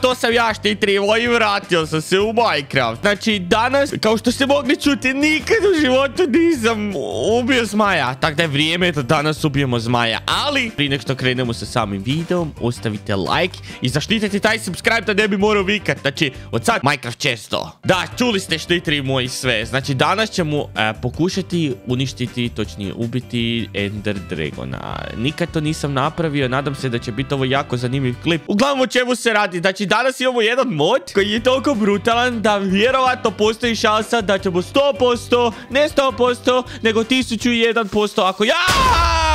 To sam ja štitrivo i vratio sam se u Minecraft. Znači, danas, kao što ste mogli čuti, nikad u životu nisam ubio zmaja. Tako da je vrijeme da danas ubijemo zmaja. Ali, prije nek što krenemo sa samim videom, ostavite like i zaštitite taj subscribe da ne bi morao vikat. Znači, od sad Minecraft često. Da, čuli ste štitri moji sve. Znači, danas ćemo e, pokušati uništiti, točnije ubiti Ender Dragona. Nikad to nisam napravio, nadam se da će biti ovo jako zanimljiv klip. Uglavnom o čemu se radi? Znači danas imamo jedan mod koji je toliko brutalan da vjerovatno postoji šansa da ćemo 100%, ne 100%, nego 1001% ako ja...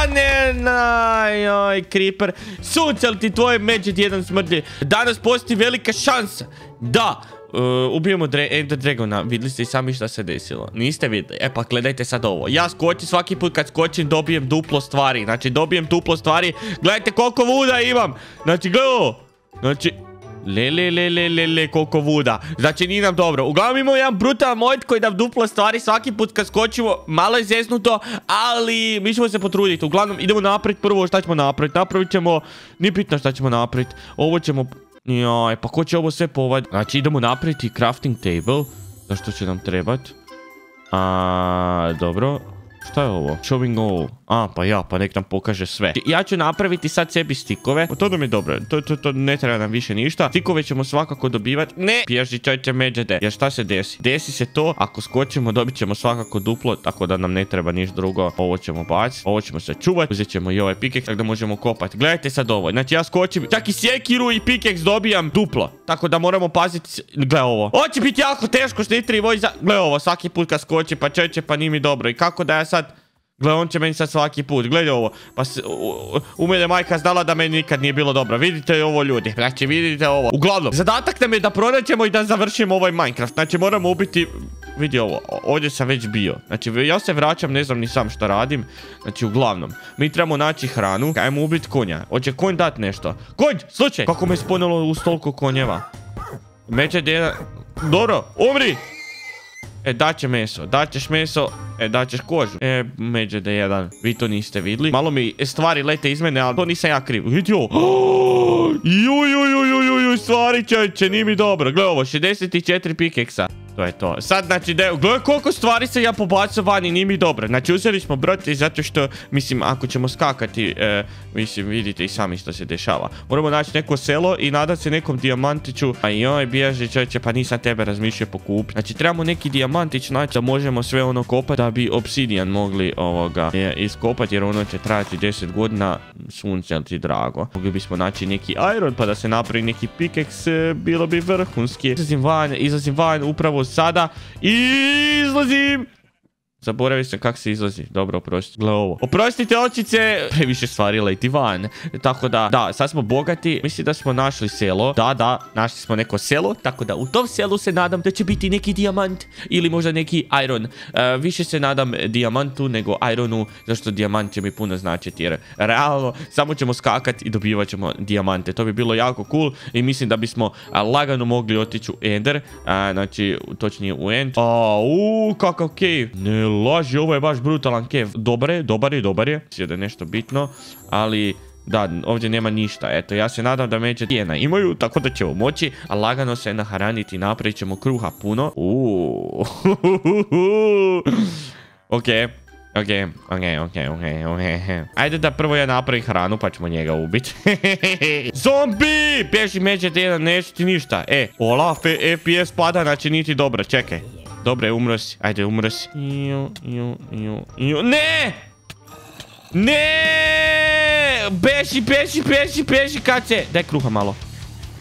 Ne, joj, creeper. Sunce li ti tvoje međed jedan smrdi? Danas postoji velika šansa da Uh, ubijemo Ender Dragona. Vidjeli ste i sami šta se desilo. Niste vidjeli? E pa gledajte sad ovo. Ja skočim svaki put kad skočim dobijem duplo stvari. Znači dobijem duplo stvari. Gledajte koliko vuda imam. Znači gledaj ovo. Znači... Le, le, le, le, le, koliko vuda. Znači, nije nam dobro. Uglavnom imamo jedan brutal mod koji nam duplo stvari svaki put kad skočimo. Malo je zesnuto, ali mi ćemo se potruditi. Uglavnom, idemo napraviti prvo šta ćemo napraviti. Napravit ćemo, nije bitno šta ćemo napraviti. Ovo ćemo Joj, pa ko će ovo sve povad? Znači idemo napraviti crafting table. Zašto će nam trebat? A, dobro. Šta je ovo? Showing all. A, pa ja, pa nek nam pokaže sve. Ja ću napraviti sad sebi stikove. Pa to nam je dobro. To, to, to ne treba nam više ništa. Stikove ćemo svakako dobivati. Ne! Bježi čovječe međede. Jer šta se desi? Desi se to, ako skočimo dobit ćemo svakako duplo, tako da nam ne treba niš drugo. Ovo ćemo baciti. Ovo ćemo se čuvati. Uzet ćemo i ovaj pikeks, tako da možemo kopati. Gledajte sad ovo. Znači ja skočim, čak i sjekiru i pikeks dobijam duplo. Tako da moramo paziti. Gle ovo. Ovo će biti jako teško što i za... Gle ovo, svaki put kad skoči, pa čovječe, pa nije mi dobro. I kako da ja sad Gle, on će meni sad svaki put. Gledaj ovo. Pa u, mene majka znala da meni nikad nije bilo dobro. Vidite ovo ljudi. Znači, vidite ovo. Uglavnom, zadatak nam je da pronaćemo i da završimo ovaj Minecraft. Znači, moramo ubiti... Vidi ovo. Ovdje sam već bio. Znači, ja se vraćam, ne znam ni sam šta radim. Znači, uglavnom. Mi trebamo naći hranu. Ajmo ubiti konja. Hoće konj dat nešto. Konj! Slučaj! Kako me spunilo u stolku konjeva? Meće jedan... Dobro, umri! E, daće meso, daćeš meso, e, daćeš kožu. E, međe da jedan, vi to niste vidli. Malo mi stvari lete iz mene, ali to nisam ja kriv. Vidi ovo. Juj, stvari mi dobro. Gle ovo, 64 pikeksa. To je to. Sad, znači, da, gledaj koliko stvari se ja pobacio vani, nije mi dobro. Znači, uzeli smo brod zato što, mislim, ako ćemo skakati, e, mislim, vidite i sami što se dešava. Moramo naći neko selo i nadat se nekom dijamantiću. A joj, bježi čovječe, pa nisam tebe razmišljao pokupiti. Znači, trebamo neki dijamantić naći da možemo sve ono kopati da bi obsidijan mogli ovoga e, iskopati jer ono će trajati 10 godina sunce ti drago. Mogli bismo naći neki iron pa da se napravi neki pikeks, e, bilo bi vrhunski. Izlazim van, izlazim van upravo sada. Izlazim! Zaboravio sam kako se izlazi. Dobro, oprosti. Gle ovo. Oprostite očice. Previše stvari leti van. Tako da, da, sad smo bogati. Mislim da smo našli selo. Da, da, našli smo neko selo. Tako da u tom selu se nadam da će biti neki dijamant. Ili možda neki iron. E, više se nadam dijamantu nego ironu. Zašto dijamant će mi puno značiti. Jer realno samo ćemo skakati i dobivat ćemo dijamante. To bi bilo jako cool. I mislim da bismo lagano mogli otići u Ender. znači, točnije u End. A, u, kakav cave. Ne laži, ovo je baš brutalan kev. Dobar je, dobar je, dobar je. Da je nešto bitno, ali... Da, ovdje nema ništa. Eto, ja se nadam da međe tijena imaju, tako da ćemo moći, a lagano se nahraniti, napravit ćemo kruha puno. Uuuu. Okej. Ok, ok, ok, ok, ok. Ajde da prvo ja napravim hranu pa ćemo njega ubiti. Zombi! Pješi međe jedan, neću ti ništa. E, Olaf, FPS pada, znači niti dobro, čekaj. Dobre, umro si. Ajde, umro si. Ne! Ne! Beši, beši, beši, beši, kace. Daj kruha malo.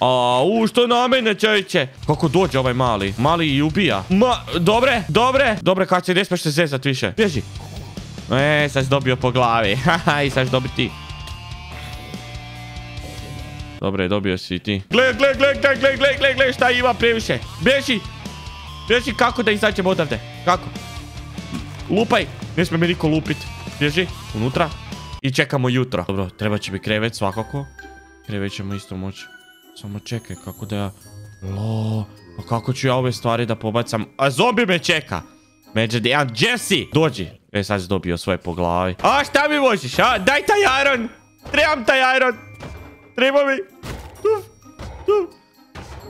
A, što na mene, čovječe? Kako dođe ovaj mali? Mali i ubija. Ma, dobre, dobre. Dobre, kace, ne smeš se zezat više. Bježi. E, sad si dobio po glavi. Haha, i sad dobi ti. Dobre, dobio si ti. Gle, gle, gle, gle, gle, gle, gle, gle, šta ima previše. Bježi. Bježi kako da izađemo odavde. Kako? Lupaj. Ne smije me niko lupit. Bježi. Unutra. I čekamo jutro. Dobro, treba će mi krevet svakako. Krevet ćemo isto moći. Samo čekaj kako da ja... Lo... A kako ću ja ove stvari da pobacam? A zombi me čeka. Među jedan Jesse. Dođi. E sad si dobio svoje po glavi. A šta mi možeš? A daj taj iron. Trebam taj iron. Treba mi.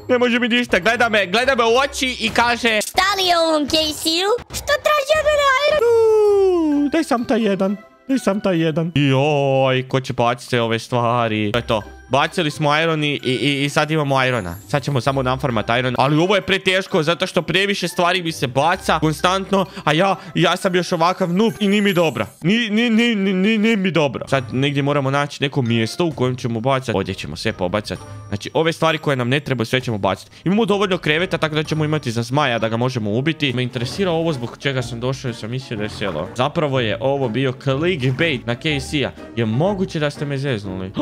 Ne može mi ništa. Gleda me, gleda me u oči i kaže... Šta li je ovom Casey-u? Što traži od mene Iron? "Uuu, Daj sam taj jedan. Daj sam taj jedan. Joj, ko će baciti sve ove stvari? To je to. Bacili smo Iron i, i, i sad imamo Irona. Sad ćemo samo nafarmat Iron. Ali ovo je preteško zato što previše stvari mi se baca konstantno. A ja, ja sam još ovakav noob i ni mi dobra. Ni, ni, ni, ni, ni, mi dobro. Sad negdje moramo naći neko mjesto u kojem ćemo bacati. Ovdje ćemo sve pobacati. Znači ove stvari koje nam ne trebaju sve ćemo baciti. Imamo dovoljno kreveta tako da ćemo imati za zmaja da ga možemo ubiti. Me interesira ovo zbog čega sam došao i sam mislio da je selo. Zapravo je ovo bio clickbait na KC-a. Je moguće da ste me zeznuli?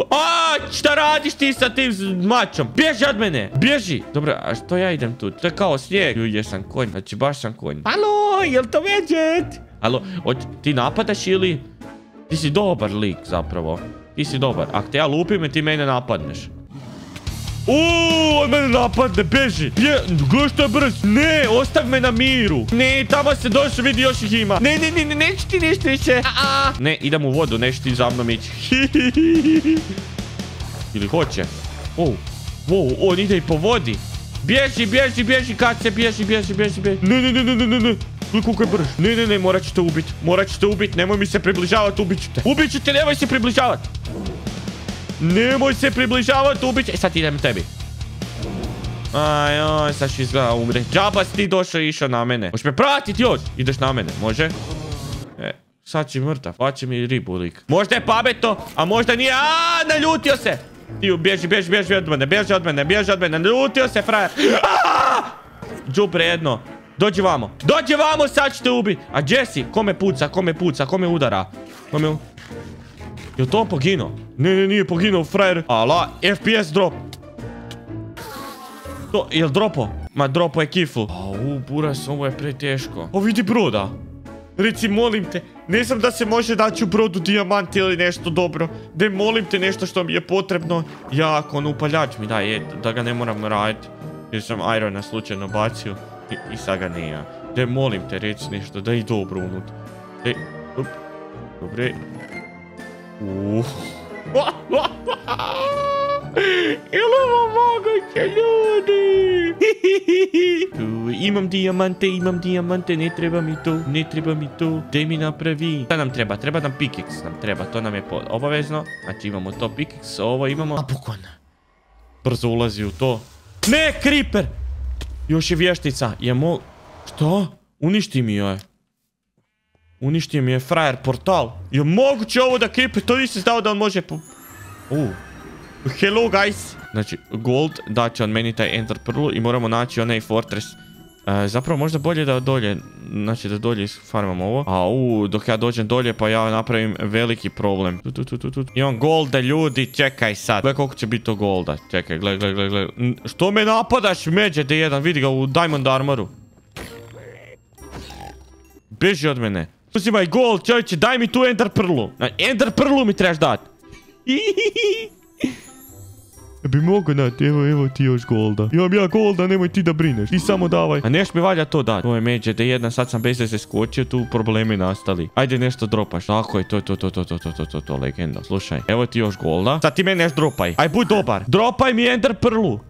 Šta radiš ti sa tim mačom? Bježi od mene! Bježi! Dobro, a što ja idem tu? To je kao snijeg. Ju, jesam konj. Znači, baš sam konj. Alo, jel to Veđet? Alo, ti napadaš ili... Ti si dobar lik, zapravo. Ti si dobar. Ako te ja lupim i ti mene napadneš. Uuu, on mene napadne, beži. Bje, gledaj što je brz. Ne, ostav me na miru. Ne, tamo se došao, vidi još ih ima. Ne, ne, ne, ne, neću ti ništa više. Ne, idem u vodu, neću ti za mnom ići. Ili hoće. Wow, wow, on ide i po vodi. Bježi, bježi, bježi, kad se bježi, bježi, bježi, bježi. Ne, ne, ne, ne, ne, ne, koliko je brž. Ne, ne, ne, morat ću te ubit. Morat ću te ubit, nemoj mi se približavati, ubit ću te. Ubit ću te, nemoj se približavati. Nemoj se približavati, ubit će... E, sad idem tebi. Aj, aj, sad ću izgleda umre. Džaba si ti došao i išao na mene. Možeš me pratiti još? Ideš na mene, može? E, sad će mrtav. Paće mi ribu lik. Možda je pametno, a možda nije. A, naljutio se. Ti bježi, bježi, bježi od mene, bježi od mene, bježi od mene. Naljutio se, frajer. A! Džubre jedno. Dođi vamo. Dođi vamo, sad ću te ubiti. A Jesse, kome puca, kome puca, kome udara? Kome u... Jel to on poginuo? Ne, ne, nije poginuo, frajer. Ala, FPS drop. To, jel dropo? Ma dropo je kiflu. Au, buras, ovo je preteško. O, vidi broda. Reci, molim te, ne znam da se može daći u brodu dijamant ili nešto dobro. De, molim te nešto što mi je potrebno. Jak, on upaljač mi daje, da ga ne moram raditi. Jer sam Irona slučajno bacio i, i sad ga nema. De, molim te, reci nešto, da i dobro unut. De, up, dobre. Uuu. Ovo moguće, ljudi? Imam dijamante, imam dijamante, ne treba mi to, ne treba mi to. Daj mi napravi. Šta nam treba? Treba nam pickaxe, nam treba, to nam je obavezno. Znači imamo to pickaxe, ovo imamo. Napokon. Brzo ulazi u to. Ne, creeper! Još je vještica, je mo... Što? Uništi mi joj. Uništio mi je frajer portal. Je moguće ovo da creeper, to nisi znao da on može po... Uh. Hello guys. Znači, gold daće on meni taj enter pearl i moramo naći onaj fortress. E, zapravo možda bolje da dolje, znači da dolje farmam ovo. A u, dok ja dođem dolje pa ja napravim veliki problem. Tu, tu, tu. Imam golda ljudi, čekaj sad. Gledaj koliko će biti to golda. Čekaj, gledaj, gledaj, gledaj. N- Što me napadaš međe D1, vidi ga u diamond armoru. Beži od mene. Uzimaj gold, čovječe, daj mi tu ender prlu. Ender prlu mi trebaš dat. Bi mogo dati, evo, evo ti još golda. Imam ja golda, nemoj ti da brineš. Ti samo davaj. A neš mi valja to dat. To je međe, da jedna, sad sam bez veze skočio, tu problemi nastali. Ajde nešto dropaš. Tako je, to, to, to, to, to, to, to, to, to, legenda. Slušaj, evo ti još golda. Sad ti mene još dropaj. Aj, bud dobar. Dropaj mi ender prlu.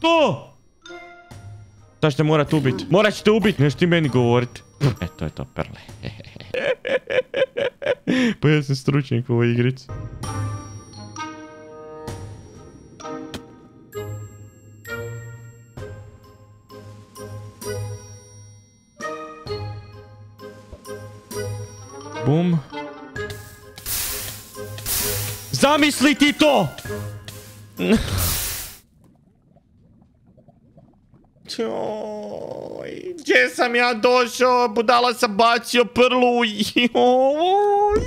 To! Sad ćete morat ubit. Morat ćete ubit, nešto ti meni govorit. E, to je to, perle. pa ja sam stručnjak u ovoj igrici. Bum. Zamisli ti to! Joj, gdje sam ja došao? Budala sam bacio prlu. Joj.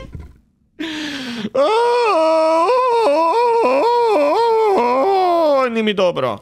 Ni mi dobro.